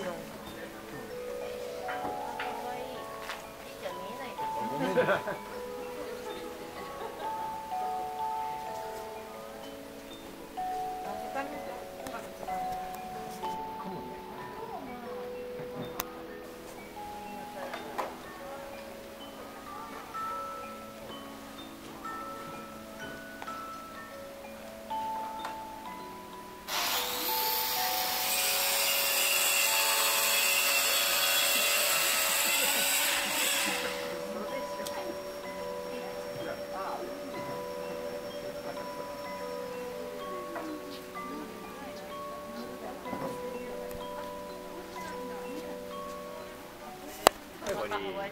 ち ali.